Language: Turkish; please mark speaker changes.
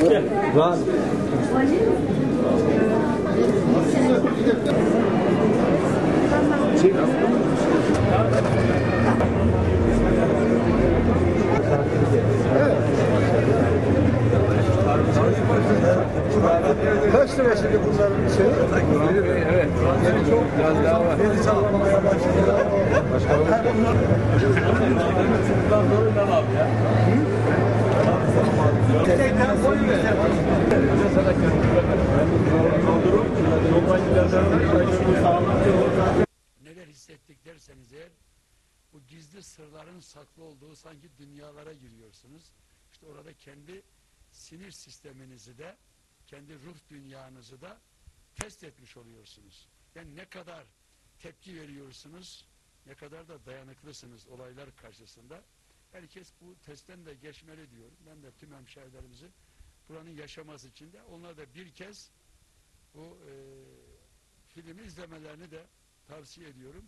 Speaker 1: Var.
Speaker 2: Kaç lira şimdi bunların şeyi?
Speaker 1: Evet. Çok biraz daha var.
Speaker 2: Beni sallamaya başladı.
Speaker 3: neler hissettik derseniz eğer bu gizli sırların saklı olduğu sanki dünyalara giriyorsunuz. İşte orada kendi sinir sisteminizi de kendi ruh dünyanızı da test etmiş oluyorsunuz. Yani ne kadar tepki veriyorsunuz, ne kadar da dayanıklısınız olaylar karşısında. Herkes bu testten de geçmeli diyorum. Ben de tüm hemşehrilerimizi buranın yaşaması için de onlar da bir kez bu e, filmi izlemelerini de tavsiye ediyorum.